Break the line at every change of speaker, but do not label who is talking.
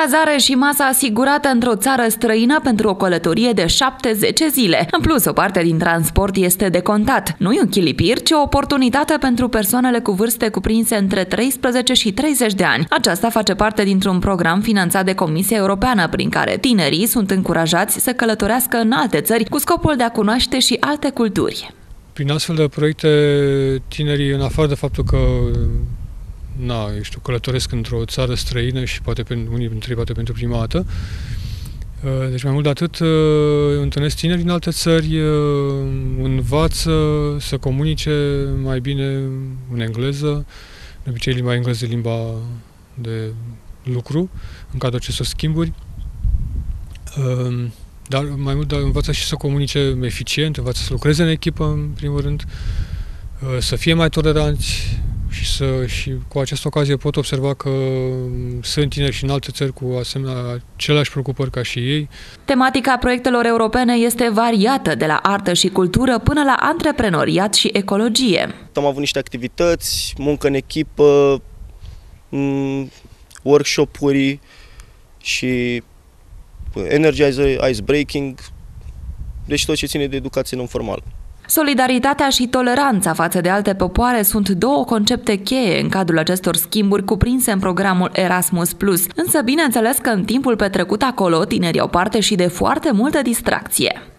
Cazare și masă asigurată într-o țară străină pentru o călătorie de 7-10 zile. În plus, o parte din transport este decontat. Nu e un chilipir, ci o oportunitate pentru persoanele cu vârste cuprinse între 13 și 30 de ani. Aceasta face parte dintr-un program finanțat de Comisia Europeană, prin care tinerii sunt încurajați să călătorească în alte țări cu scopul de a cunoaște și alte culturi.
Prin astfel de proiecte, tinerii, în afară de faptul că na, eu știu, călătoresc într-o țară străină și poate pentru unii dintre ei poate pentru prima dată. Uh, deci mai mult de atât, uh, întâlnesc tineri din alte țări, uh, învață să comunice mai bine în engleză, de obicei limba engleză limba de lucru în cadrul acestor schimburi. Dar mai mult, dar învață și să comunice eficient, învață să lucreze în echipă, în primul rând, să fie mai toleranți, și, să, și cu această ocazie pot observa că sunt tineri și în alte țări cu asemenea aceleași preocupări ca și ei.
Tematica proiectelor europene este variată de la artă și cultură până la antreprenoriat și ecologie.
Am avut niște activități, muncă în echipă, workshop-uri și energy ice breaking, deci tot ce ține de educație non-formală.
Solidaritatea și toleranța față de alte popoare sunt două concepte cheie în cadrul acestor schimburi cuprinse în programul Erasmus+. Însă bineînțeles că în timpul petrecut acolo, tinerii au parte și de foarte multă distracție.